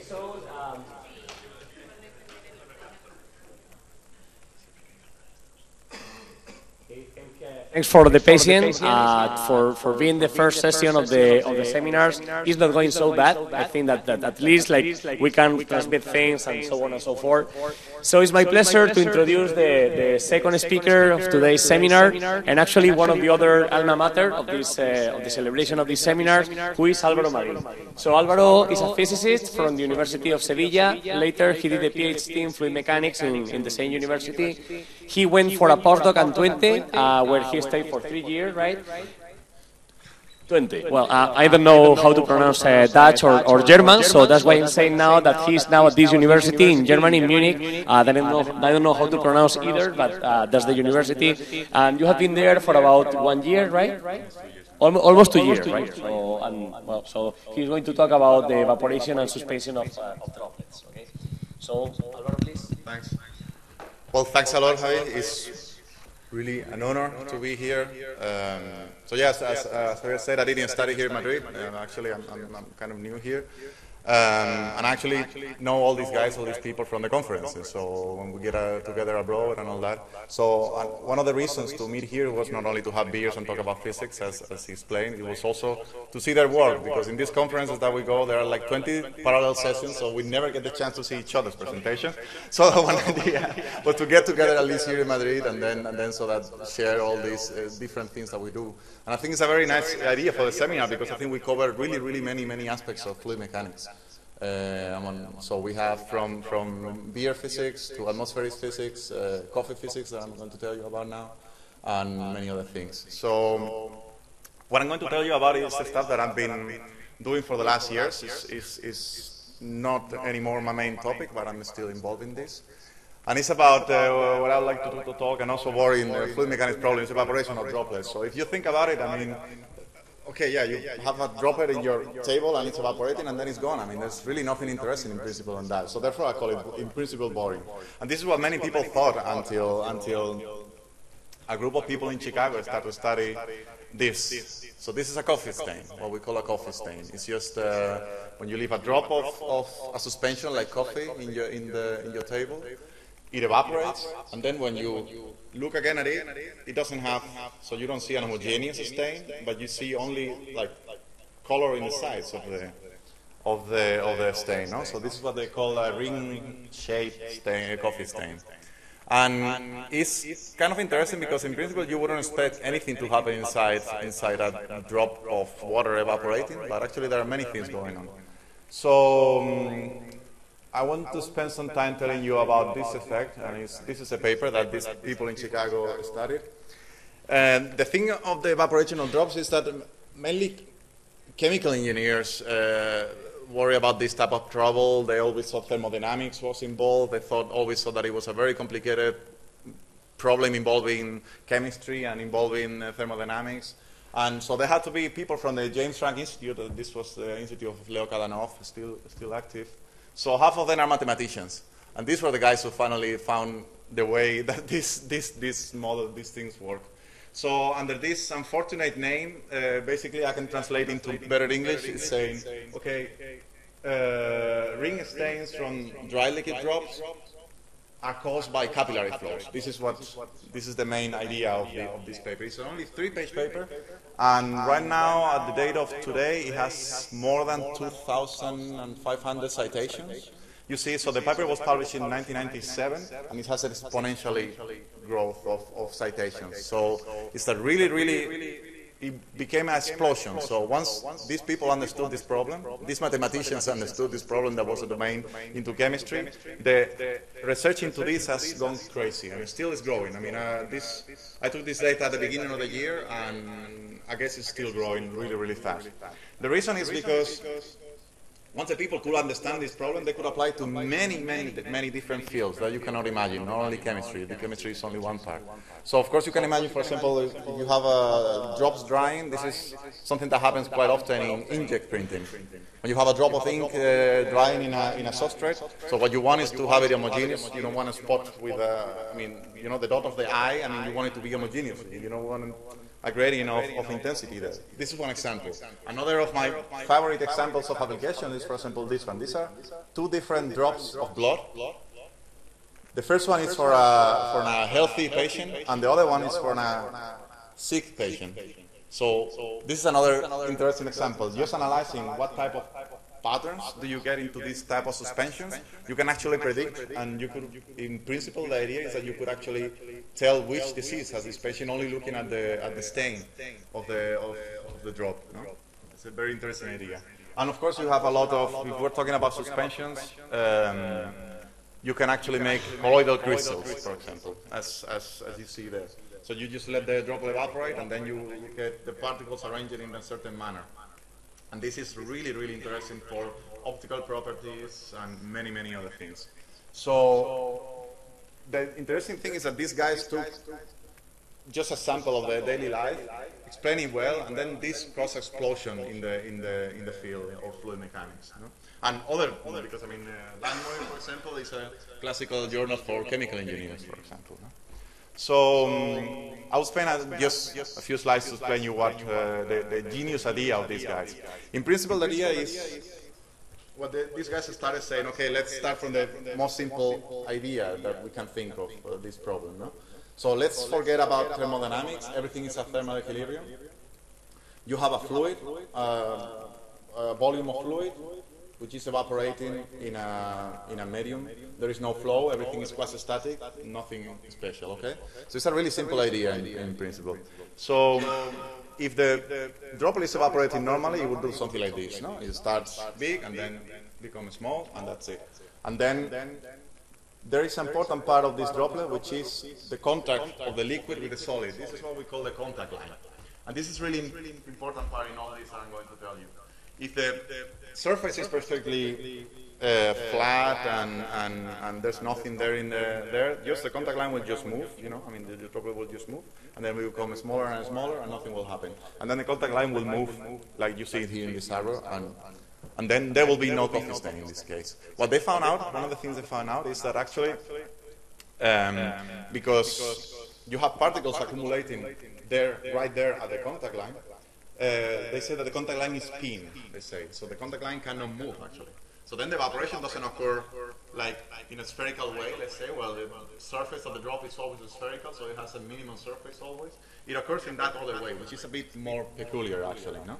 so um, Thanks for the patience, uh, for, for being the first session of the of the seminars. It's not going so bad. I think that, that at least like we can transmit things and so on and so forth. So it's my pleasure to introduce the, the second speaker of today's seminar, and actually one of the other alma mater of this uh, of the celebration of this seminar, who is Alvaro Marin. So Alvaro is a physicist from the University of Sevilla. Later, he did a PhD in fluid mechanics in, in the same university. He went for a postdoc at Twente, uh, where he stayed for three years, right? Twente. Well, uh, I don't know how to pronounce uh, Dutch or, or, German, so that's why I'm saying now that he's now at this university in Germany, in Munich. Uh, I, don't know, I don't know how to pronounce either, but uh, that's the university. And you have been there for about one year, right? Almost two years, right? So, and, well, so he's going to talk about the evaporation and suspension of, uh, of droplets. Okay. So, Alvaro, please. Thanks. Well, thanks a lot, Javi. Really an honor to be here. Um, so yes, as, as I said, I didn't study here in Madrid. Um, actually, I'm, I'm, I'm, kind of new here. Um, and actually know all these guys, all these people from the conferences. So when we get uh, together abroad and all that. So one of the reasons to meet here was not only to have beers and talk about physics, as, as he explained, it was also to see their work. Because in these conferences that we go, there are like 20 parallel sessions, so we never get the chance to see each other's presentations. So one idea was to get together at least here in Madrid, and then and then so that share all these uh, different things that we do. And I think it's a very nice idea for the seminar because I think we cover really, really many, many aspects of fluid mechanics. Uh, so we have from, from beer physics to atmospheric physics, uh, coffee physics that I'm going to tell you about now, and many other things. So what I'm going to tell you about is the stuff that I've been doing for the last years. Is, is, is not anymore my main topic, but I'm still involved in this. And it's about uh, what I would like to, to, talk and also worry in fluid mechanics problems, evaporation of droplets. So if you think about it, I mean, okay, yeah, you have a droplet in your table and it's evaporating and then it's gone. I mean, there's really nothing interesting in principle on that. So therefore I call it in principle boring. And this is what many people thought until, until a group of people in Chicago started to study this. So this is a coffee stain, what we call a coffee stain. It's just uh, when you leave a drop of, of a suspension like coffee in your, in the, in your table, it evaporates, and then when you look again at it, it doesn't have, so you don't see an homogeneous stain, but you see only like color in the sides of the of the of the stain. No? So this is what they call a ring-shaped stain, a coffee stain. And it's kind of interesting because in principle you wouldn't expect anything to happen inside inside a drop of water evaporating, but actually there are many things going on. So um, I want to spend some time telling you about this effect, and this is a paper that these people in Chicago studied. And the thing of the evaporation of drops is that mainly chemical engineers uh, worry about this type of trouble. They always thought thermodynamics was involved. They thought always thought that it was a very complicated problem involving chemistry and involving uh, thermodynamics. And so there had to be people from the James Franck Institute. This was the Institute of Leo Kadanoff, still still active so half of them are mathematicians. And these were the guys who finally found the way that this, this, this model, these things work. So under this unfortunate name, uh, basically I can translate into better English. It's saying, okay, uh, ring stains from dry liquid drops are caused by capillary flows. This is what this is the main idea of, the, of this paper. It's only three-page paper, and right now, at the date of today, it has more than 2,500 citations. You see, so the paper was published in 1997, and it has an exponentially growth of, of citations. So it's a really, really it became an explosion. So once these people understood this problem, these mathematicians understood this problem that was a domain into chemistry, the research into this has gone crazy and still is growing. I mean, uh, this, I took this data at the beginning of the year and I guess it's still growing really, really fast. The reason is because once the people could understand this problem, they could apply to many, many, many different fields that you cannot imagine, not only chemistry. The chemistry is only one part. So, of course, you can imagine, for example, if you have a drops drying, this is something that happens quite often in inkjet printing. When you have a drop of ink uh, drying in a, in a substrate, so what you want is to have it homogeneous. You don't want a spot with a, I mean, you know, the dot of the eye, I mean, you want it to be homogeneous. You don't want a gradient of, of intensity there. This is one example. Another of my favorite examples of application is, for example, this one. These are two different drops of blood. The first one is for a, for a healthy patient, and the other one is for a sick patient. So this is another interesting example. Just analyzing what type of patterns do you get into this type of suspensions, you can actually predict, and you could, in principle, the idea is that you could actually tell which disease has this patient only looking at the at the stain of the of, of the drop. No? It's a very interesting idea. And of course, you have a lot of. If we're talking about suspensions. Um, you can actually make colloidal crystals, for example, as, as, as you see there. So you just let the droplet evaporate, and then you get the particles arranged in a certain manner. And this is really, really interesting for optical properties and many, many other things. So the interesting thing is that these guys took just a sample of their daily life, explaining well, and then this cross explosion in the in the in the field of fluid mechanics. And other, because I mean, uh, Langmuir, for example, is a classical journal for chemical engineers, for example. No? So um, I'll spend a, just a few slides to explain you what uh, the, the, genius idea of these guys. In principle, the idea is what the, these guys started saying, okay, let's start from the most simple idea that we can think of uh, this problem. No? So let's forget about thermodynamics. Everything is a thermal equilibrium. You have a fluid, uh, a volume of fluid, which is evaporating in a, in a medium. There is no flow, everything is quasi-static, nothing special, okay? So it's a really simple idea in, in principle. So if the droplet is evaporating normally, it would do something like this, no? It starts big and then becomes small, and that's it. And then there is an important part of this droplet, which is the contact of the liquid with the solid. This is what we call the contact line. And this is really, really important part in all this I'm going to tell you. If the surface is perfectly uh, flat and, and, and there's nothing there in the, there, just the contact line will just move, you know, I mean, the, droplet will just move, and then we will become smaller and smaller, and nothing will happen. And then the contact line will move, like you see it here in this arrow, and, and then there will be no coffee stain in this case. What they found out, one of the things they found out is that actually, um, because you have particles accumulating there, right there at the contact line, uh, they say that the contact line is pinned, they say. So the contact line cannot move, actually. So then the evaporation doesn't occur like in a spherical way, let's say. Well, the surface of the drop is always spherical, so it has a minimum surface always. It occurs in that other way, which is a bit more peculiar, actually, no?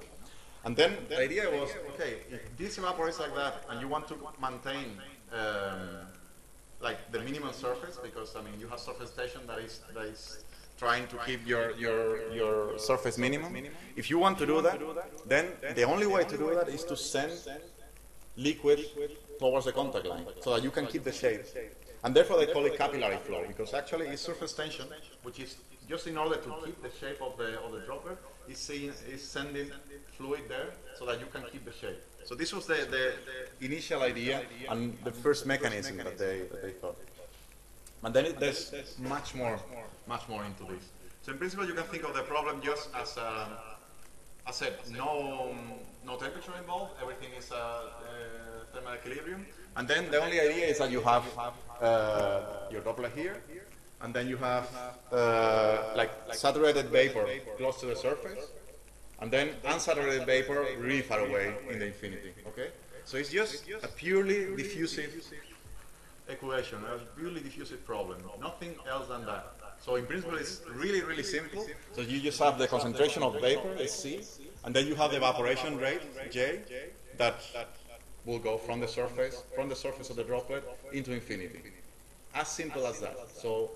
And then the idea was, okay, if this evaporates like that, and you want to maintain um, like the minimum surface, because I mean you have surface tension that is that is trying to keep your, your, your surface minimum. If you want to do that, then the only way to do that is to send liquid towards the contact line so that you can keep the shape. And therefore they call it capillary flow because actually it's surface tension, which is just in order to keep the shape of the, of the droplet, is, seeing, is sending fluid there so that you can keep the shape. So this was the, the, the initial idea and the first mechanism that they, that they thought. And then it, there's much more, much more into this. So in principle, you can think of the problem just as, I said, no, no temperature involved. Everything is a uh, uh, thermal equilibrium. And then the only idea is that you have uh, your Doppler here, and then you have uh, like saturated vapor close to the surface, and then unsaturated vapor really far away in the infinity. Okay, so it's just a purely diffusive equation, a purely diffusive problem, nothing else than that. So in principle, it's really, really simple. So you just have the concentration of vapor, C, and then you have the evaporation rate, J, that will go from the surface, from the surface of the droplet into infinity. As simple as that. So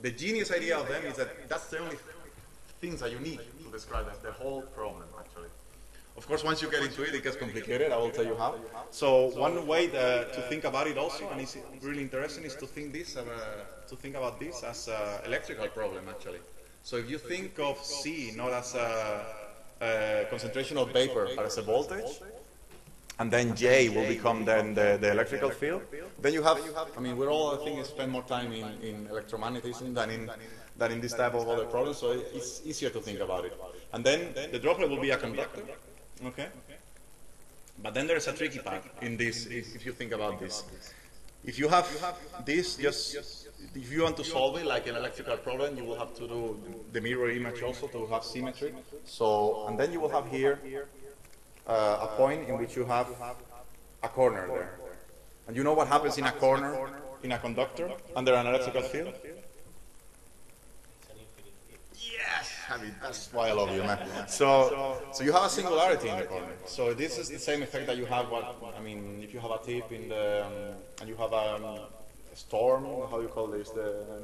the genius idea of them is that that's the only things that you need to describe the whole problem, actually. Of course, once you get into it, it gets complicated. I will tell you how. So one way the, to think about it also, and it's really interesting, is to think this uh, to think about this as an electrical problem actually. So if you think of C not as a, a concentration of vapor, but as a voltage, and then J will become then the, the electrical field. Then you have, I mean, we're all, I think, spend more time in, in electromagnetism than in, than in this type of other problems, so it's easier to think about it. And then the droplet will be a conductor, Okay? okay. But then there's a tricky part in this, if, if you think about this. If you have this, just if you want to solve it like an electrical problem, you will have to do the mirror image also to have symmetry. So, and then you will have here uh, a point in which you have a corner there. And you know what happens in a corner in a conductor under an electrical field? Yes, I mean, that's why I love you, man. So, so you have a singularity in the corner. So this is the same effect that you have. What I mean, if you have a tip in the um, and you have a, um, storm, how you call this? The um,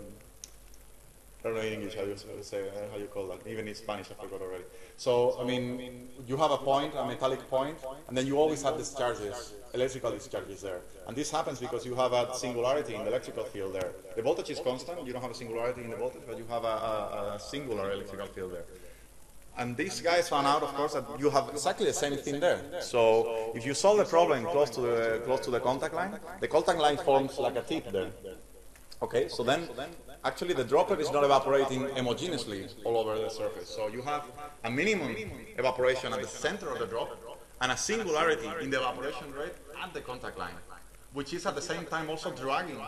I don't know in English how you say uh, how you call that. Even in Spanish, I forgot already. So I mean, you have a point, a metallic point, and then you always have discharges, electrical discharges there. And this happens because you have a singularity in the electrical field there. The voltage is constant. You don't have a singularity in the voltage, but you have a, a, a singular electrical field there. And these guys found out, of course, that you have exactly the same thing there. So if you solve the problem close to the close to the contact line, the contact line forms like a tip there. Okay, so then actually the droplet is not evaporating homogeneously all over the surface. So you have a minimum evaporation at the center of the drop and a singularity in the evaporation rate at the contact line, which is at the same time also dragging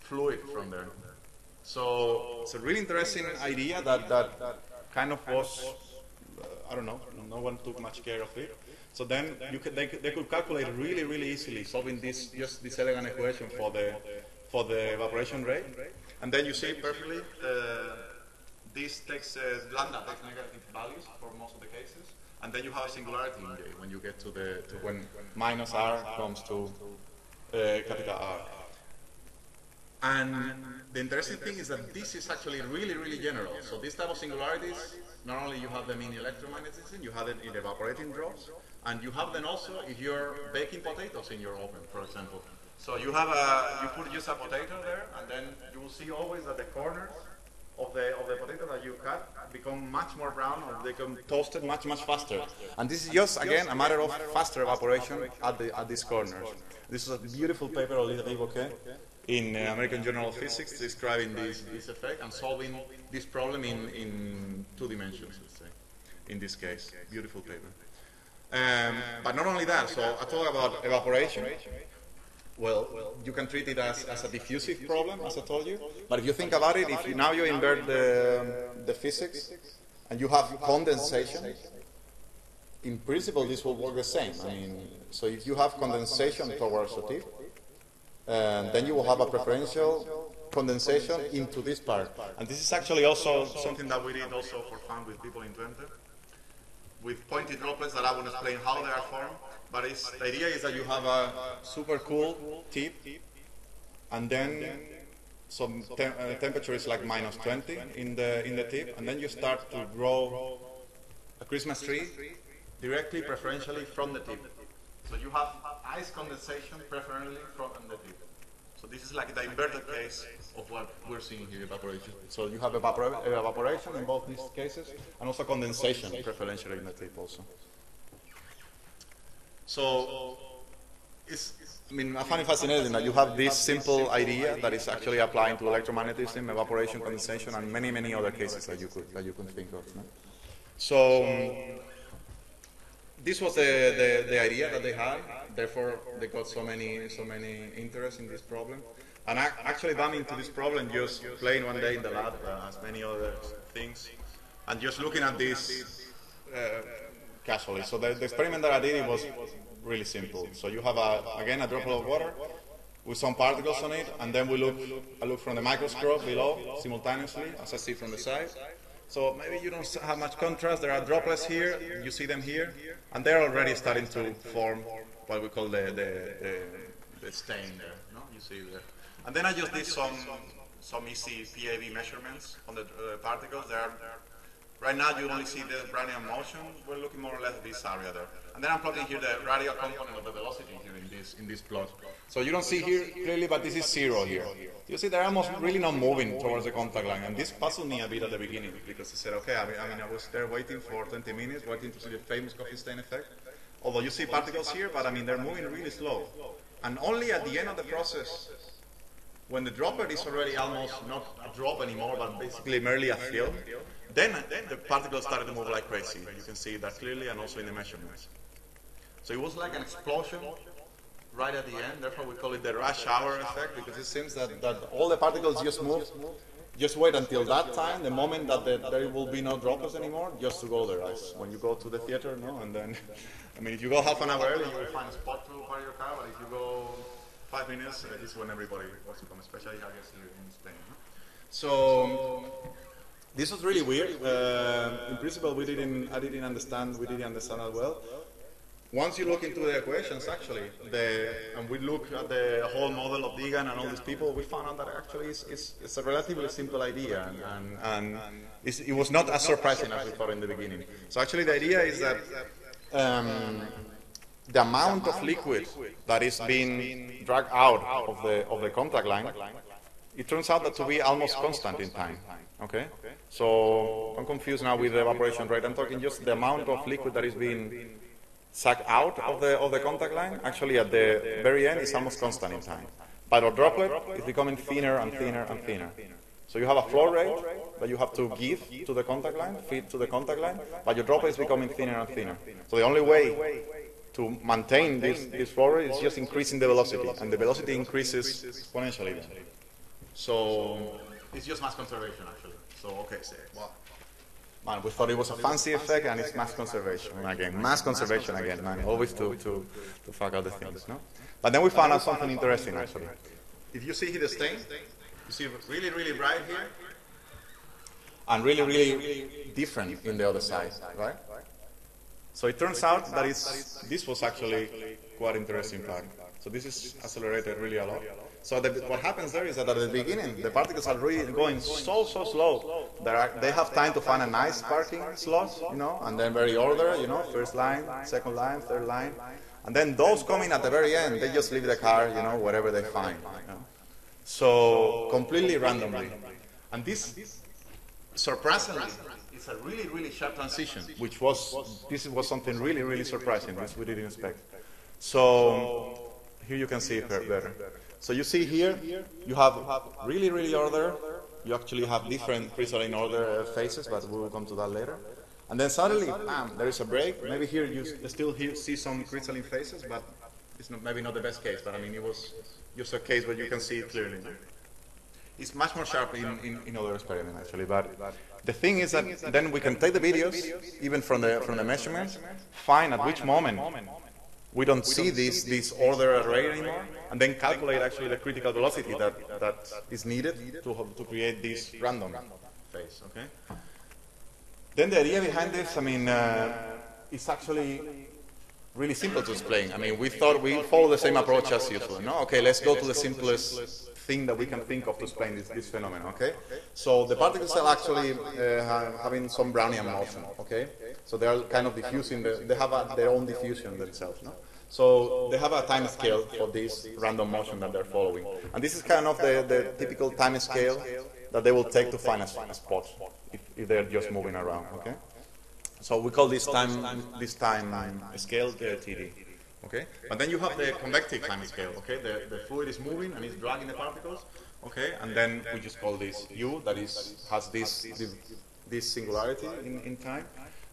fluid from there. So it's a really interesting idea that, that kind of was, uh, I don't know, no one took much care of it. So then could, they, they could calculate really, really easily, solving this just this elegant equation for the for the evaporation rate. And then you see perfectly, uh, this takes uh, lambda takes negative values for most of the cases, and then you have a singularity in J when you get to the to when minus r comes to uh, capital R. And the interesting thing is that this is actually really, really general. So this type of singularities, not only you have them in electromagnetism, you have it in evaporating drops, and you have them also if you're baking potatoes in your oven, for example. So you have a, you put just a potato there, and then you will see always that the corners of the of the potato that you cut become much more brown, or they become toasted much much faster. And this is just again a matter of faster evaporation at the at these corners. This is a beautiful paper of Bocquet in uh, American Journal of Physics describing this, this effect and solving this problem in, in two dimensions, let's say, in this case. Beautiful paper. Um, but not only that, so I talk about evaporation. Well, you can treat it as, as a diffusive problem, as I told you. But if you think about it, if you, now you invert the, the physics and you have condensation, in principle this will work the same. I mean, so if you have condensation towards the tip, uh, then you will have a preferential condensation into this part. And this is actually also something that we did also for fun with people in Twente, with pointed droplets that I will explain how they are formed. But the idea is that you have a super cool tip, and then some uh, temperature is like minus 20 in the in the tip, and then you start to grow a Christmas tree directly, preferentially from the tip. So you have ice condensation preferentially from the tip. So this is like the inverted case of what we're seeing here, evaporation. So you have evapor evaporation in both these cases, and also condensation preferentially in the tip also. So it's, I mean, I find it fascinating that you have this simple idea that is actually applying to electromagnetism, evaporation, condensation, and many, many other cases that you could that you could think of. No? So this was the, the, the, idea that they had. Therefore, they got so many so many interest in this problem. And I actually bumped into this problem just playing one day in the lab, uh, as many other things, and just looking at this. Uh, casually. So the, the, experiment that I did was really simple. So you have a, again a droplet of water with some particles on it, and then we look I look from the microscope below simultaneously as I see from the side. So maybe you don't have much contrast. There are droplets here. You see them here, and they're already starting to form what we call the the, the, the stain there. No, you see there. And then I just did some some easy PIV measurements on the uh, particles. They are Right now you only see the Brownian motion. We're looking more or less at this area there. And then I'm plotting here the radial component of the velocity here in this in this plot. So you don't see here clearly, but this is zero here. You see they're almost really not moving towards the contact line. And this puzzled me a bit at the beginning because I said, okay, I mean, I, mean, I was there waiting for 20 minutes, waiting to see the famous coffee stain effect. Although you see particles here, but I mean, they're moving really slow. And only at the end of the process, when the droplet is already almost not a drop anymore, but basically merely a film, then, the particles started to move like crazy. You can see that clearly and also in the measurements. So it was like an explosion right at the end. Therefore, we call it the rush hour effect because it seems that, that all the particles just move. Just wait until that time, the moment that the, there will be no droplets anymore, just to go there. As when you go to the theater, no, and then, I mean, if you go half an hour early, you will find a spot to park your car. But if you go five minutes, uh, is when everybody wants to come, especially I guess in Spain. So this was really weird. Uh, in principle, we didn't, I didn't understand, we didn't understand as well. Once you look into the equations, actually, the, and we look at the whole model of Deegan and all these people, we found out that actually it's, it's, it's a relatively simple idea, and, and, and it was not as surprising as we thought in the beginning. So actually, the idea is that um, the amount of liquid that is being dragged out of the of the contact line, it turns out that to be almost constant in time. Okay, so I'm confused now with the evaporation rate. I'm talking just the amount of liquid that is being sucked out of the, of the contact line, actually at the very end it's almost constant in time. But a droplet is becoming thinner and thinner and thinner. So you have a flow rate that you have to give to the contact line, feed to the contact line, but your droplet is becoming thinner and thinner. So the only way to maintain this, this flow rate is just increasing the velocity, and the velocity increases exponentially. So it's just mass conservation, actually. So, okay, so, well, Man, we thought it was a fancy effect and it's mass conservation again. Mass conservation again, man. Always to, to, to fuck other things, no? But then we found out something interesting, actually. If you see here the stain, you see really, really bright here, and really, really different in the other side, right? So it turns out that it's, this was actually quite interesting part. So this is accelerated really a lot. So the, what happens there is that at the beginning, the particles are really going so, so slow. Are, they have time to find a nice parking slot, you know, and then very order, you know, first line, second line, third line. And then those coming at the very end, they just leave the car, you know, wherever they find. You know? So completely randomly. And this, surprisingly, it's a really, really sharp transition, which was, this was something really, really surprising, which we didn't expect. So here you can see it better. So you see here, you have really, really order. You actually have different crystalline order phases, but we will come to that later. And then suddenly, bam, there is a break. Maybe here you still see some crystalline phases, but it's not, maybe not the best case. But I mean, it was just a case where you can see it clearly. It's much more sharp in, in, in other experiments, actually. But the thing is that then we can take the videos, even from the, from the measurements, find at which moment we don't see this, this order array anymore, and then calculate actually the critical velocity that, that is needed to, to create this random phase, okay? Then the idea behind this, I mean, uh, it's actually really simple to explain. I mean, we thought we follow the same approach as usual, no? Okay, let's go to the simplest thing that we can think of to explain this, this phenomenon, okay? So the particles are actually uh, having some Brownian motion, okay? So they are kind of diffusing, the, they have a, their own diffusion themselves, no? So they have a time scale for this random motion that they're following. And this is kind of the, the typical time scale that they will take to find a, a spot if, if, they're just moving around, okay? So we call this time, this time scale the TD. Okay, but then you have the convective time scale. Okay, the, the fluid is moving and it's dragging the particles. Okay, and then we just call this U that is has this this, singularity in, in time,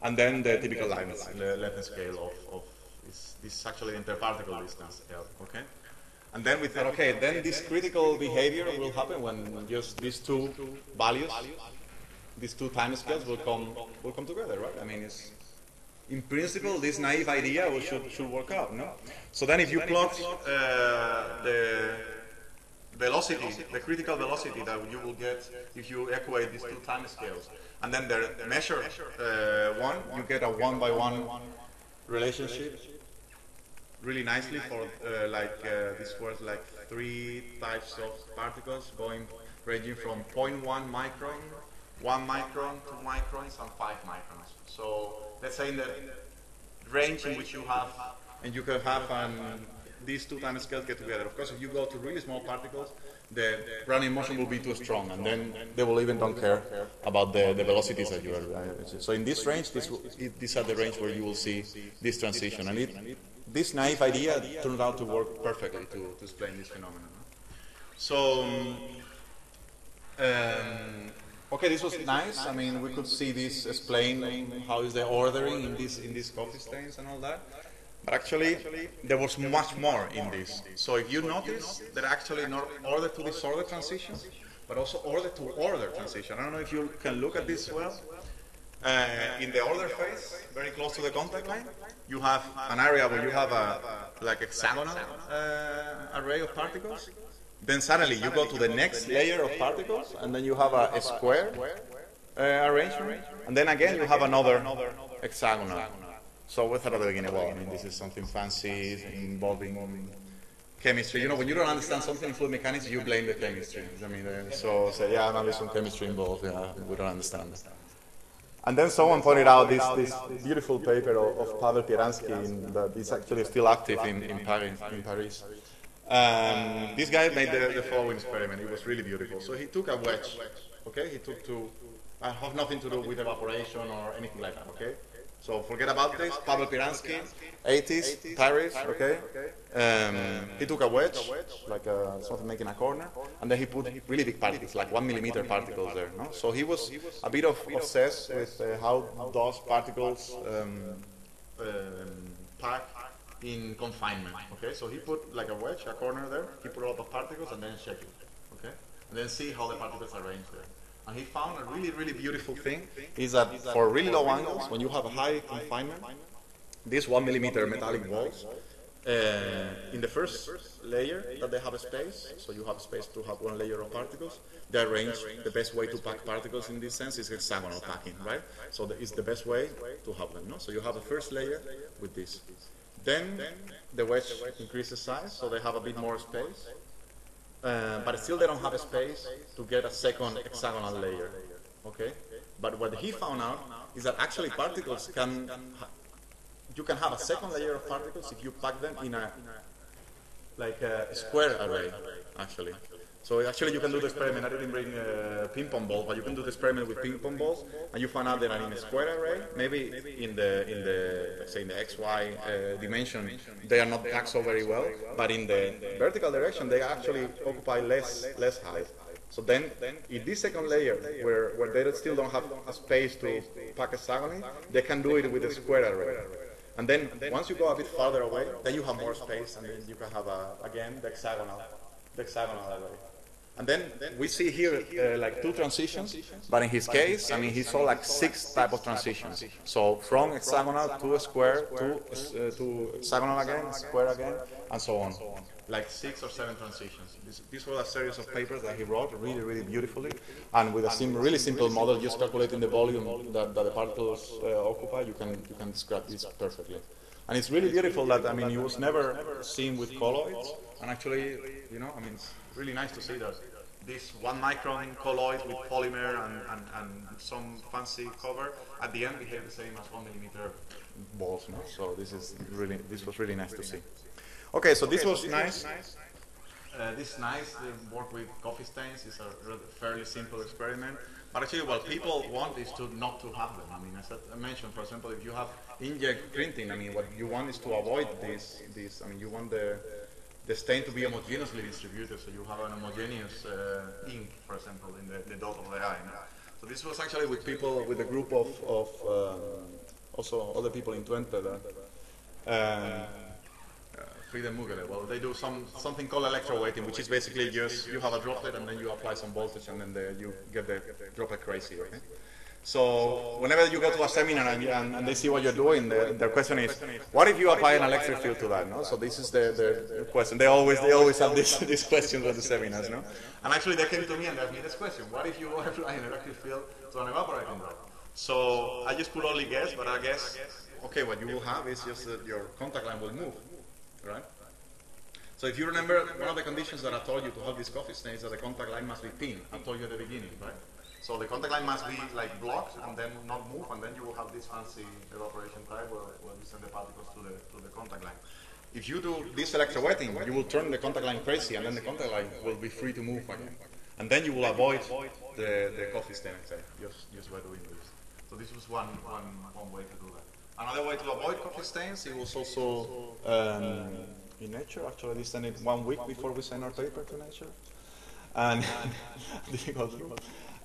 and then the typical length, the length scale of, of this, this is actually interparticle distance L. Okay, and then we thought, okay, then this critical behavior will happen when just these two values, these two time scales will come will come together, right? I mean, it's in principle, this naive idea should, should work out, no? So then if you plot uh, the velocity, the critical velocity that you will get if you equate these two time scales, and then the measure uh, one, you get a one by one relationship really nicely for uh, like uh, this was like three types of particles going ranging from 0.1 micron, 1 micron, 2 microns, and 5 microns. So let's say in the range in which you have, and you can have um, these two time scales get together. Of course, if you go to really small particles, the Brownian motion will be too strong, and then they will even don't care about the, the velocities that you are. So in this range, this it, these are the range where you will see this transition, and it, this naive idea turned out to work perfectly to, to explain this phenomenon. So. Um, Okay, this was nice. I mean, we could see this explain how is the ordering in these in these coffee stains and all that. But actually, there was much more in this. So if you notice, there are actually not order to disorder transitions, but also order to order transition. I don't know if you can look at this well. Uh, in the order phase, very close to the contact line, you have an area where you have a like hexagonal uh, array of particles. Then suddenly you go to the next layer of particles, and then you have a, square uh, arrangement, and then again you have another hexagonal. So we thought at the beginning, well, I mean, this is something fancy involving chemistry. You know, when you don't understand something in fluid mechanics, you blame the chemistry. I mean, uh, so say, yeah, maybe some chemistry involved. Yeah, we don't understand. And then someone pointed out this, this beautiful paper of, Pavel Pieranski in, that is actually still active in, in Paris. In Paris. Um, this guy made the, the, following experiment. It was really beautiful. So he took a wedge. Okay, he took two. I have nothing to do with evaporation or anything like that. Okay, so forget about this. Pavel Pieranski, 80s, Paris, okay? Um, he took a wedge, like a, something making a corner, and then he put really big particles, like one millimeter particles there. No? So he was a bit of obsessed with uh, how those particles um, um, pack in confinement. Okay, so he put like a wedge, a corner there. He put a lot of particles and then check it. Okay, and then see how the particles arrange there. And he found a really, really beautiful thing is that for really low angles, when you have a high confinement, these one millimeter metallic walls. uh, in the first layer that they have a space, so you have space to have one layer of particles, they arrange the best way to pack particles in this sense is hexagonal packing, right? So it's the best way to have them, no? So you have a first layer with this. Then the wedge increases size, so they have a bit more space. Uh, but still they don't have a space to get a second hexagonal layer. Okay? But what he found out is that actually particles can, you can have a second layer of particles if you pack them in a, like a square array, actually. So actually you can do the experiment, I didn't bring uh, ping pong balls, but you can do the experiment with ping pong balls, and you find out that in a square array, maybe in the, in the let's say in the XY uh, dimension, they are not packed so very well, but in the vertical direction, they actually occupy less, less height. So then, in this second layer, where, where they still don't have a space to pack hexagonally, they can do it with a square array. And then, once you go a bit farther away, then you have more space, and then you can have, a, again, the hexagonal, the hexagonal. And then we see here uh, like two transitions, but in his case, I mean, he saw like six type of transitions. So from hexagonal to a square to, uh, to hexagonal again, square again, and so on. Like six or seven transitions. This, this was a series of papers that he wrote really, really beautifully, and with a sim really simple model, just calculating the volume that, that the particles uh, occupy, you can you can describe this perfectly. And it's really beautiful that I mean, it was never seen with colloids, and actually, you know, I mean it's really nice to see that this one micron colloid with polymer and, and, and some fancy cover at the end behave the same as one millimeter balls. No? So this is really this was really nice to see. Okay, so this was nice. Uh, this is nice. Work with coffee stains. It's a fairly simple experiment. But actually, what people want is to not to have them. I mean, as I mentioned, for example, if you have inkjet printing, I mean, what you want is to avoid this. This. I mean, you want the the stain to be homogeneously distributed, so you have an homogeneous uh, ink, for example, in the, the dot of the eye. No? So this was actually with people, with a group of, of um, also other people in Twente that um, Frieder Mugele. Well, they do some something called electrowetting, which is basically just you have a droplet and then you apply some voltage and then the, you get the droplet crazy. Okay? So whenever you go to a seminar and, and, and they see what you're doing, the, their question is, what if you apply an electric field to that? No? So this is the, question. They always they always have this, these questions at the seminars. No? And actually they came to me and asked me this question, what if you apply an electric field to an evaporating drop? So I just could only guess, but I guess, okay, what you will have is just that your contact line will move, right? So if you remember, one of the conditions that I told you to have this coffee stain is that the contact line must be thin. I told you at the beginning, right? So the contact line must be like blocked and then not move, and then you will have this fancy evaporation type where, where you send the particles to the, to the contact line. If you do this electrowetting, you will turn the contact line crazy, and then the contact line will be free to move again. And then you will avoid the, the coffee stain effect just, just by doing this. So this was one, one, one way to do that. Another way to avoid coffee stains, it was also um, in Nature. Actually, we sent it one week before we sent our paper to Nature. And.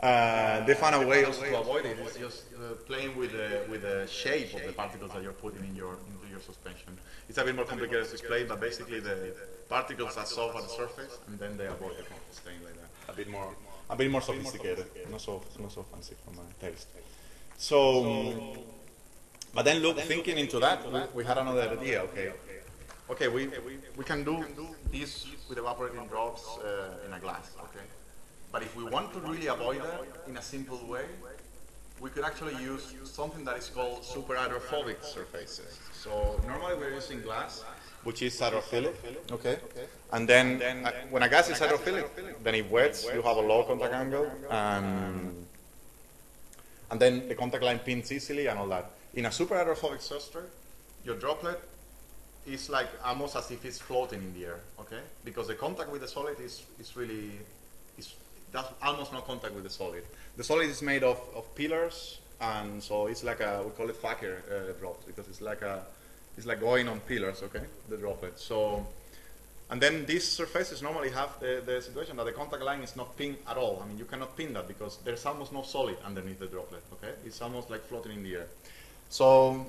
Uh, they found a way also to avoid it. It's just uh, playing with the, with the shape of the particles that you're putting in your, into your suspension. It's a bit more complicated to explain, but basically the particles are solved at the surface, and then they avoid the staying like that. A bit more, a bit more sophisticated, not so, not so fancy for my taste. So, but then look, thinking into that, we, we had another idea. Okay, okay, we, we can do this with evaporating drops uh, in a glass. Okay, but if we want to really avoid that in a simple way, we could actually use something that is called super hydrophobic surfaces. So normally we're using glass, which is hydrophilic, okay? And then uh, when a gas is hydrophilic, then it wets, you have a low contact angle, and, and then the contact line pins easily and all that. In a super hydrophobic substrate, your droplet is like almost as if it's floating in the air, okay? Because the contact with the solid is, is really, is, does almost no contact with the solid. The solid is made of, of pillars, and so it's like a, we call it fakir uh, drops, because it's like a, it's like going on pillars, okay, the droplet. So, and then these surfaces normally have the, the situation that the contact line is not pinned at all. I mean, you cannot pin that because there's almost no solid underneath the droplet, okay? It's almost like floating in the air. So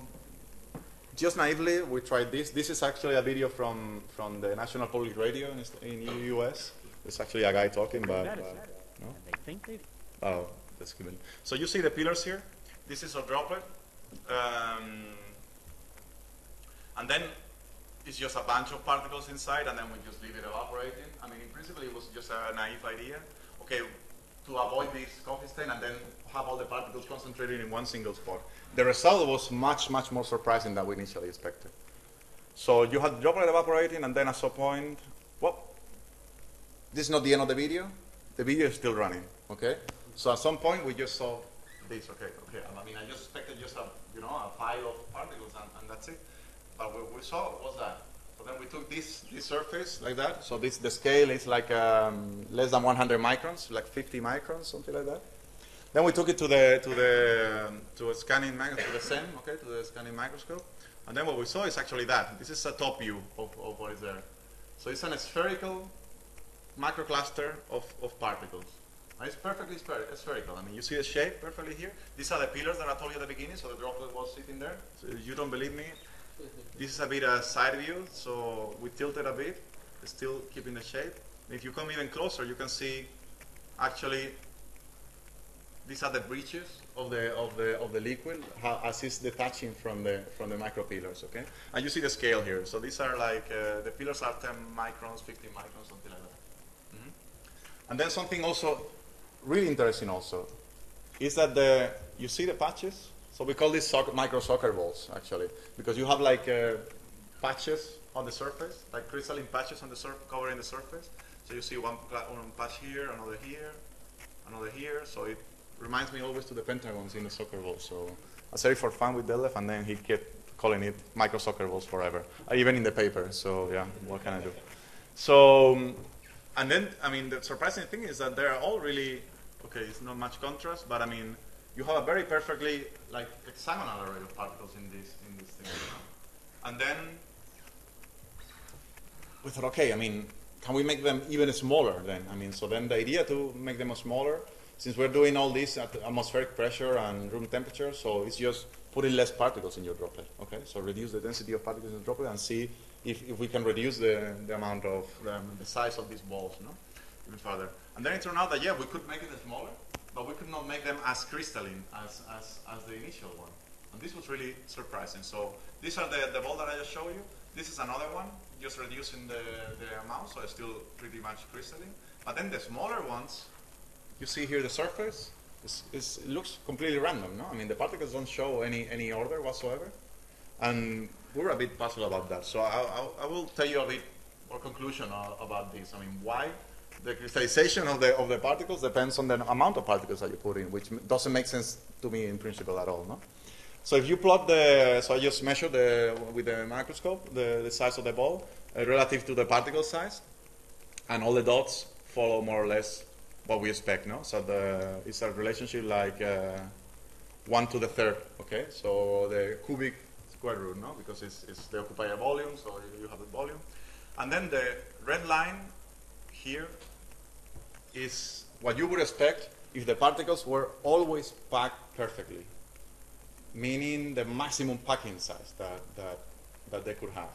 just naively, we tried this. This is actually a video from, from the National Public Radio in, in the US. It's actually a guy talking, but... Uh, no? They think they Oh, that's good. So you see the pillars here? This is a droplet. Um, and then it's just a bunch of particles inside, and then we just leave it evaporating. I mean, in principle, it was just a naive idea. Okay, to avoid this coffee stain and then have all the particles concentrated in one single spot. The result was much, much more surprising than we initially expected. So you had droplet evaporating, and then at some point, well, this is not the end of the video. The video is still running, okay? So at some point, we just saw this, okay, okay. I mean, I just expected just a, you know, a pile of particles, and, and that's it. But what we saw was that. Then we took this, this surface like that. So this, the scale is like um, less than 100 microns, like 50 microns, something like that. Then we took it to the to the um, to a scanning to the SEM, okay, to the scanning microscope, and then what we saw is actually that. This is a top view of, of what is there. So it's an spherical macrocluster of, of particles. And it's perfectly spher- spherical. I mean, you see the shape perfectly here. These are the pillars that I told you at the beginning. So the droplet was sitting there. So you don't believe me, this is a bit a side view. So we tilted a bit, still keeping the shape. If you come even closer, you can see actually these are the breaches of the of the of the liquid how, as it's detaching from the from the micro pillars. Okay, and you see the scale here. So these are like uh, the pillars are 10 microns, 15 microns, something like that. Mhm. And then something also really interesting also is that the you see the patches. So we call these soc- micro soccer balls actually because you have like uh, patches on the surface, like crystalline patches on the surface covering the surface. So you see one, one patch here, another here, another here. So it reminds me always to the pentagons in the soccer ball. So I said it for fun with Detlef, and then he kept calling it micro soccer balls forever, uh, even in the paper. So yeah, what can I do? So and then I mean the surprising thing is that they're all really okay. It's not much contrast, but I mean you have a very perfectly like hexagonal array of particles in this in this thing. And then we thought, okay, I mean, can we make them even smaller then? I mean, so then the idea to make them smaller, since we're doing all this at atmospheric pressure and room temperature, so it's just putting less particles in your droplet, okay? So reduce the density of particles in the droplet and see if, if we can reduce the, the amount of, the, the size of these balls, no? Even further. And then it turned out that, yeah, we could make it smaller, but we could not make them as crystalline as, as, as the initial one. And this was really surprising. So these are the, the ball that I just showed you. This is another one, just reducing the, the amount, so it's still pretty much crystalline. But then the smaller ones, you see here the surface, is, is, it looks completely random, no? I mean, the particles don't show any, any order whatsoever. And we're a bit puzzled about that. So I, I, I will tell you a bit more conclusion uh, about this. I mean, why the crystallization of the, of the particles depends on the amount of particles that you put in, which doesn't make sense to me in principle at all, no? So if you plot the, so I just measure the, with the microscope, the, the size of the ball uh, relative to the particle size, and all the dots follow more or less what we expect, no? So the, it's a relationship like uh, one to the third, okay? So the cubic square root, no? Because it's, it's the occupier volume, so you have the volume. And then the red line here is what you would expect if the particles were always packed perfectly, meaning the maximum packing size that, that, that they could have.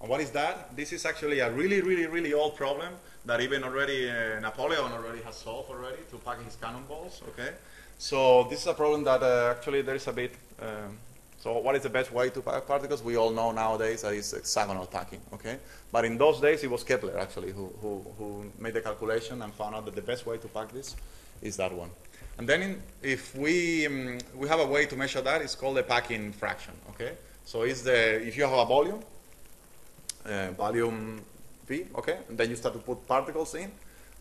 And what is that? This is actually a really, really, really old problem that even already uh, Napoleon already has solved already to pack his cannonballs. Okay, so this is a problem that uh, actually there is a bit. Um, so what is the best way to pack particles? We all know nowadays that it's hexagonal packing. Okay, but in those days it was Kepler actually who, who, who made the calculation and found out that the best way to pack this is that one. And then in, if we um, we have a way to measure that, it's called the packing fraction. Okay, so it's the if you have a volume uh, volume V, okay? And then you start to put particles in,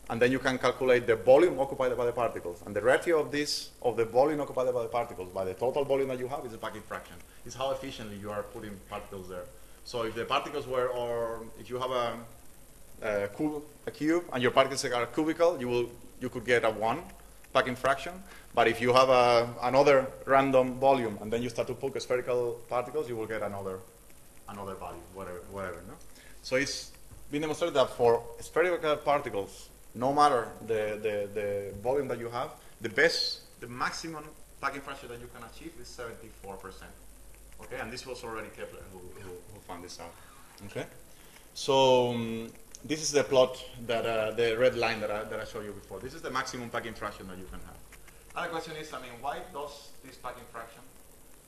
and then you can calculate the volume occupied by the particles. And the ratio of this, of the volume occupied by the particles, by the total volume that you have, is the packing fraction. It's how efficiently you are putting particles there. So if the particles were, or if you have a, a, cube, a cube, and your particles are cubical, you will, you could get a one packing fraction. But if you have a, another random volume, and then you start to put spherical particles, you will get another another value, whatever, whatever. No? So it's been demonstrated that for spherical particles, no matter the, the, the volume that you have, the best, the maximum packing fraction that you can achieve is 74%. Okay, and this was already Kepler who, who, who found this out. Okay, so um, this is the plot that uh, the red line that I, that I showed you before. This is the maximum packing fraction that you can have. Another question is, I mean, why does this packing fraction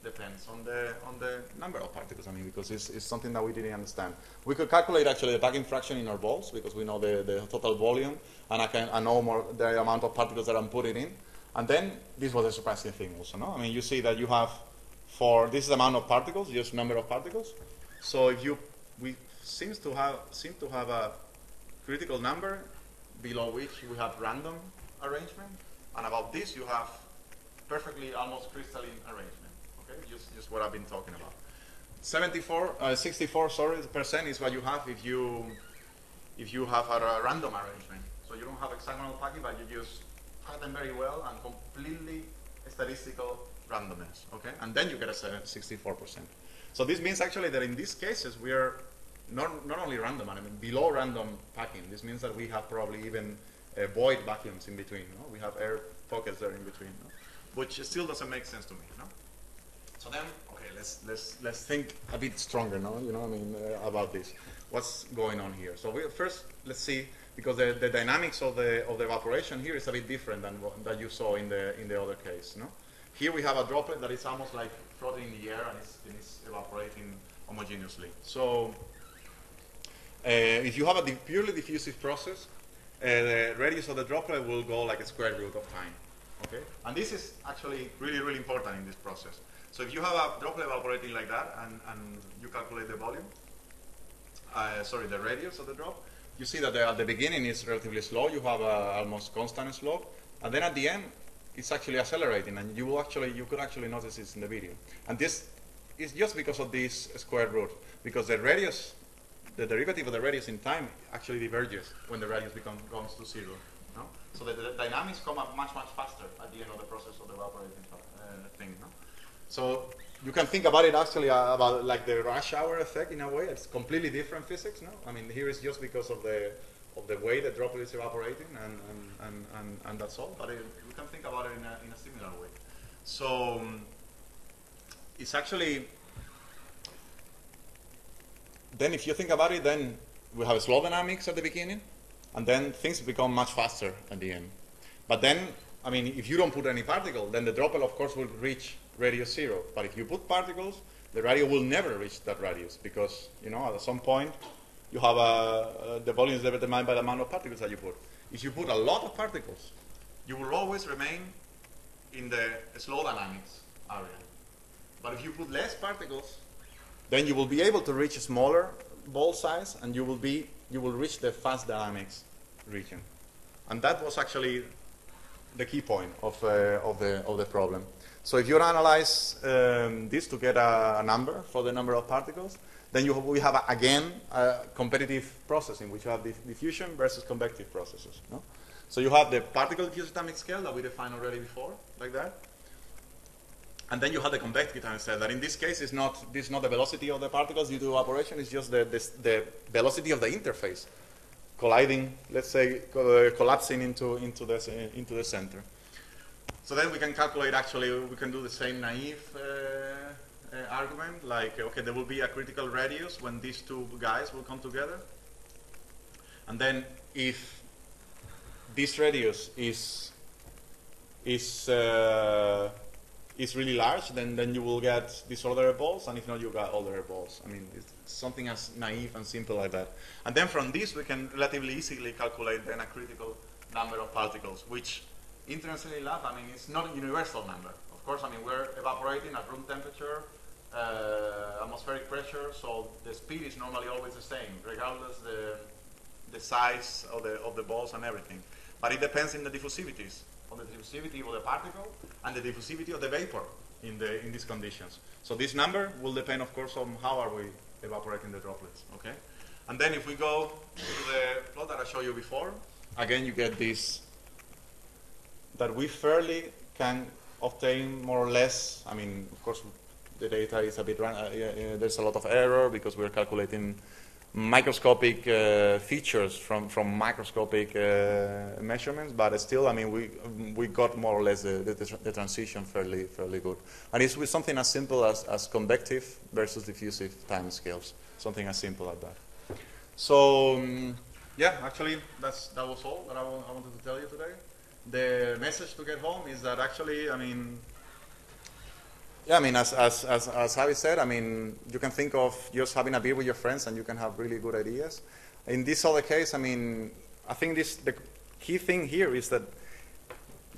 depends on the on the number of particles. I mean, because it's, it's something that we didn't understand. We could calculate actually the packing fraction in our balls because we know the, the total volume, and I can I know more the amount of particles that I'm putting in. And then this was a surprising thing also. No, I mean, you see that you have for this amount of particles, just number of particles. So if you we seems to have seem to have a critical number below which we have random arrangement, and above this you have perfectly almost crystalline arrangement. Okay, just, just what I've been talking about. 74, uh, 64, sorry, percent is what you have if you if you have a, a, random arrangement. So you don't have hexagonal packing, but you just pack them very well and completely statistical randomness. Okay, and then you get a 64 percent. So this means actually that in these cases we are not not only random, I mean below random packing. This means that we have probably even uh, void vacuums in between. No? We have air pockets there in between, no? which still doesn't make sense to me. No? So then, okay, let's let's let's think a bit stronger, no? You know, I mean, uh, about this. What's going on here? So we, first, let's see because the, the dynamics of the of the evaporation here is a bit different than what that you saw in the in the other case, no? Here we have a droplet that is almost like floating in the air and it's, and it's evaporating homogeneously. So uh, if you have a purely diffusive process, uh, the radius of the droplet will go like a square root of time. Okay, and this is actually really really important in this process. So if you have a droplet evaporating like that and, and you calculate the volume, uh, sorry, the radius of the drop, you see that the, at the beginning it's relatively slow. You have a almost constant slope. And then at the end, it's actually accelerating. And you will actually, you could actually notice this in the video. And this is just because of this square root. Because the radius, the derivative of the radius in time actually diverges when the radius become, comes to zero. No? So the, the, dynamics come up much, much faster at the end of the process of the evaporating uh, thing. No? So you can think about it actually uh, about like the rush hour effect in a way. It's completely different physics, no? I mean, here is just because of the of the way the droplet is evaporating, and and, and, and, and that's all. But it, you can think about it in a, in a similar way. So it's actually then if you think about it, then we have a slow dynamics at the beginning, and then things become much faster at the end. But then, I mean, if you don't put any particle, then the droplet, of course, will reach radius zero. But if you put particles, the radius will never reach that radius because, you know, at some point you have a, uh, the volume is determined by the amount of particles that you put. If you put a lot of particles, you will always remain in the slow dynamics area. But if you put less particles, then you will be able to reach a smaller ball size and you will be you will reach the fast dynamics region. And that was actually the key point of, uh, of, the, of the problem. So if you analyze um, this to get a, a, number for the number of particles, then you have, we have, a, again, a competitive process in which you have diffusion versus convective processes. No? So you have the particle diffusion scale that we defined already before, like that. And then you have the convective dynamic scale that in this case is not, this is not the velocity of the particles due to evaporation, it's just the, the, the velocity of the interface colliding, let's say, collapsing into, into, the, into the center. So then we can calculate actually, we can do the same naive uh, uh, argument, like, okay, there will be a critical radius when these two guys will come together. And then if this radius is is uh, is really large, then then you will get disordered balls, and if not, you got ordered balls. I mean, it's something as naive and simple like that. And then from this, we can relatively easily calculate then a critical number of particles, which interestingly enough, I mean, it's not a universal number. Of course, I mean, we're evaporating at room temperature, uh, atmospheric pressure, so the speed is normally always the same, regardless the the size of the of the balls and everything. But it depends in the diffusivities, on the diffusivity of the particle and the diffusivity of the vapor in the in these conditions. So this number will depend, of course, on how are we evaporating the droplets. Okay, and then if we go to the plot that I showed you before, again you get this that we fairly can obtain more or less. I mean, of course, the data is a bit. Uh, there's a lot of error because we're calculating microscopic uh, features from, from microscopic uh, measurements, but still, I mean, we, we got more or less the, the, the, transition fairly, fairly good. And it's with something as simple as, as convective versus diffusive time scales, something as simple as that. So, um, yeah, actually, that's, that was all that I, I wanted to tell you today. The message to get home is that actually, I mean, yeah, I mean, as, as, as, as Javi said, I mean, you can think of just having a beer with your friends and you can have really good ideas. In this other case, I mean, I think this, the key thing here is that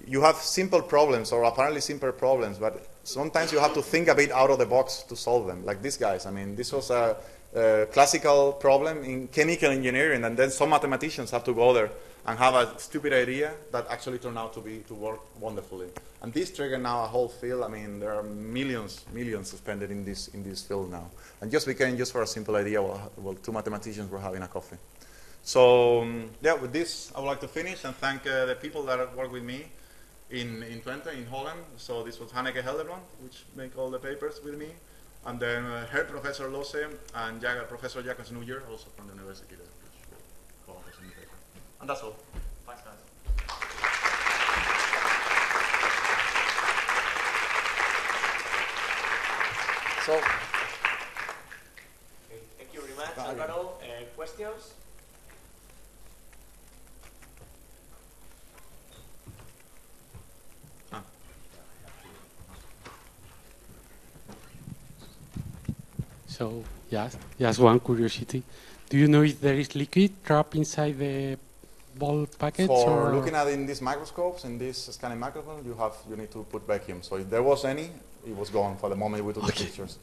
you have simple problems or apparently simple problems, but sometimes you have to think a bit out of the box to solve them. Like these guys, I mean, this was a, a classical problem in chemical engineering, and then some mathematicians have to go there and have a stupid idea that actually turned out to be to work wonderfully. And this triggered now a whole field. I mean, there are millions, millions suspended in this in this field now. And just became just for a simple idea. Well, well two mathematicians were having a coffee. So um, yeah, with this, I would like to finish and thank uh, the people that work with me in in Twente in Holland. So this was Hanneke Gelderblom, which make all the papers with me, and then uh, her Professor Lohse and Professor Jacco Snoeijer, also from the university. And that's all. Thanks, guys. So, okay, thank you very much, Alvaro. Uh, questions? So, yes, just one curiosity. Do you know if there is liquid trapped inside the ball packets? For or? looking at in these microscopes, in this scanning microscope, you have you need to put vacuum. So if there was any, it was gone for the moment we took okay. the pictures.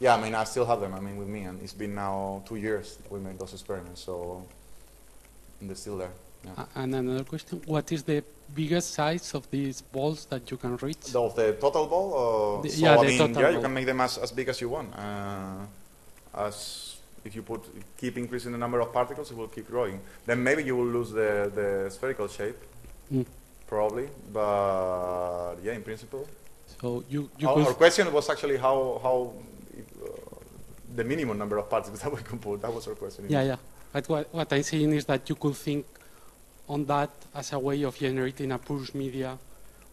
Yeah, I mean I still have them. I mean with me, and it's been now two years we made those experiments, so they're still there. Yeah. Uh, and another question: What is the biggest size of these balls that you can reach? The, of the total ball? The, so yeah, I the mean, total yeah, ball. you can make them as, as big as you want. Uh, as if you put keep increasing the number of particles, it will keep growing. Then maybe you will lose the, the spherical shape, Mm. probably. But yeah, in principle. So you, you Our, our question was actually how how uh, the minimum number of particles that we can put. That was our question. Yeah, yeah. But what, what I'm saying is that you could think on that as a way of generating a pulse media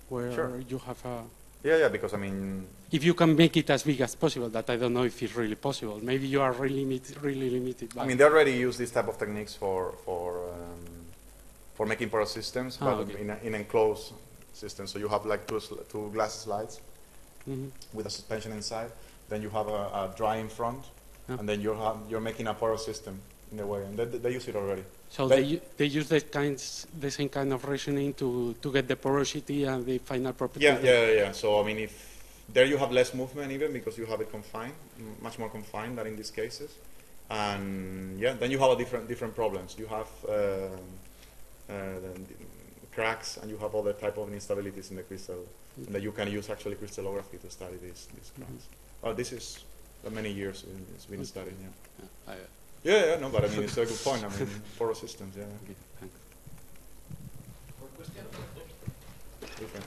where Sure. you have a. Yeah, yeah. Because I mean, If you can make it as big as possible, that I don't know if it's really possible. Maybe you are really, limit, really limited. I mean, they already use this type of techniques for for um, for making porous systems, Ah, but okay. in, a, in enclosed systems. So you have like two two glass slides Mhm. with a suspension inside. Then you have a, a dry in front, Yeah. and then you're you're making a porous system in a way, and they, they use it already. So They- they, they use the kinds, the same kind of reasoning to, to get the porosity and the final property. Yeah, yeah, yeah. So I mean, if there you have less movement even because you have it confined, much more confined than in these cases, and yeah, then you have a different different problems. You have um uh, cracks, and you have other type of instabilities in the crystal, and that you can use actually crystallography to study these these cracks. Oh, this is uh, many years it's been studied. Yeah. Yeah, I- Yeah, yeah, no, but I mean it's a good point. I mean, porous systems, yeah. okay, thanks. Different.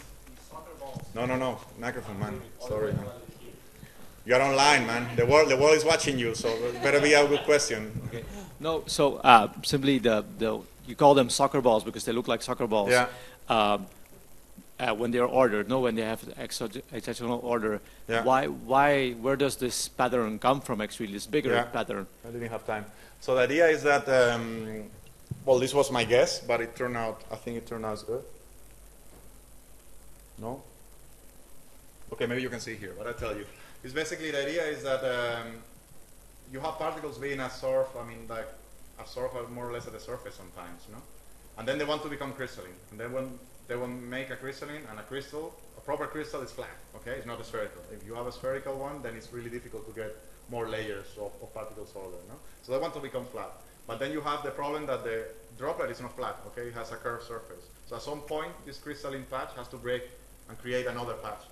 No, no, no, microphone, man. Sorry, man. You're online, man. The world, the world is watching you, so better be a good question. Okay. No, so uh, simply the, the you call them soccer balls because they look like soccer balls. Yeah. Um, uh, when they are ordered, no, when they have exceptional order, Yeah. why, why, where does this pattern come from? Actually, this bigger Yeah. pattern. I didn't have time. So the idea is that, um, well, this was my guess, but it turned out, I think it turned out good. No? Okay, maybe you can see here, but I tell you. It's basically the idea is that um, you have particles being absorbed, I mean, like absorbed more or less at the surface sometimes, you know? And then they want to become crystalline. And they want to make a crystalline and a crystal, a proper crystal is flat, okay? It's not a spherical. If you have a spherical one, then it's really difficult to get more layers of, of particles over there, no? So they want to become flat. But then you have the problem that the droplet is not flat, okay? It has a curved surface. So at some point, this crystalline patch has to break and create another patch,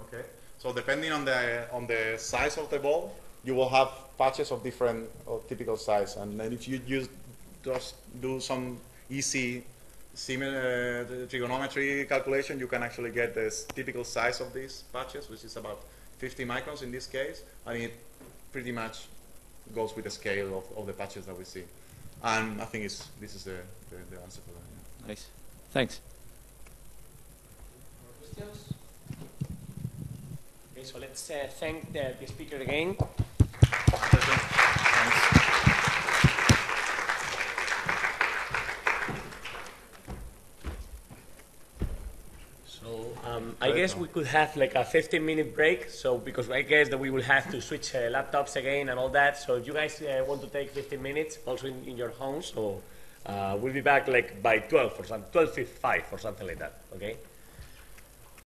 okay? So depending on the, on the size of the ball, you will have patches of different typical size. And then if you just do some easy similar uh, trigonometry calculation, you can actually get the typical size of these patches, which is about 50 microns in this case, and it pretty much goes with the scale of, of the patches that we see. And I think it's, this is the, the, the answer for that. yeah. Nice. Thanks. Questions? Okay, so let's uh, thank the, the speaker again. So um, I guess we could have like a 15 minute break. So because I guess that we will have to switch uh, laptops again and all that. So if you guys uh, want to take 15 minutes, also in, in your homes, so uh, we'll be back like by 12 or something, 12:55 or something like that. Okay.